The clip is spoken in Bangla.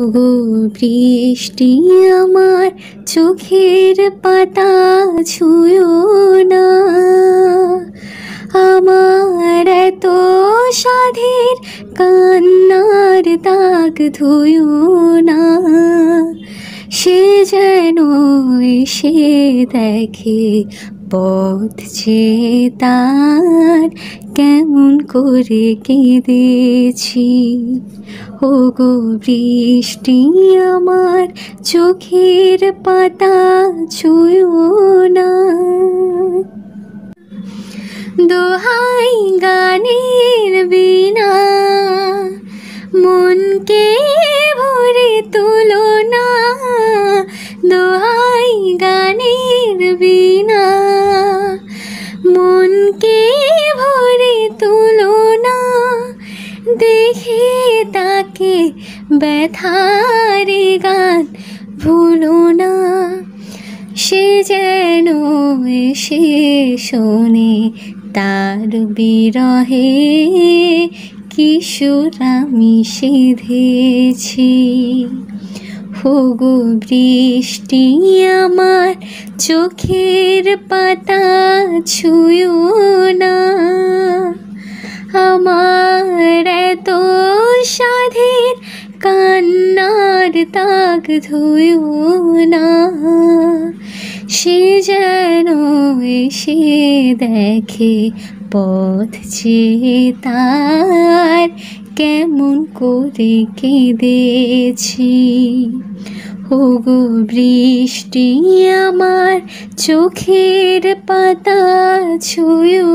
গো বৃষ্টি আমার চোখের পাতা ছুঁয়ো না। আমার এত সাধের কান্নার দাগ ধুয়ো না। সে যেন এসে দেখে পথ যে তার, কেমন করে কেঁদেছি। ও গো বৃষ্টি আমার চোখের পাতা ছুঁয়ো না। দোহাই গানের বিনা মনকে ভরে তুলো না। তাকে ব্যথারে গান ভুলো না। সে যেন এসে শোনে তার বিরহে কিশোর আমি সেধেছি। হোগো বৃষ্টি আমার চোখের পাতা ছুঁয়ো না। তাক ধুয়ো না, সে যেন এসে দেখে পথ যে তার, কেমন করে কেঁদেছি। ওগো বৃষ্টি আমার চোখের পাতা ছুঁয়ো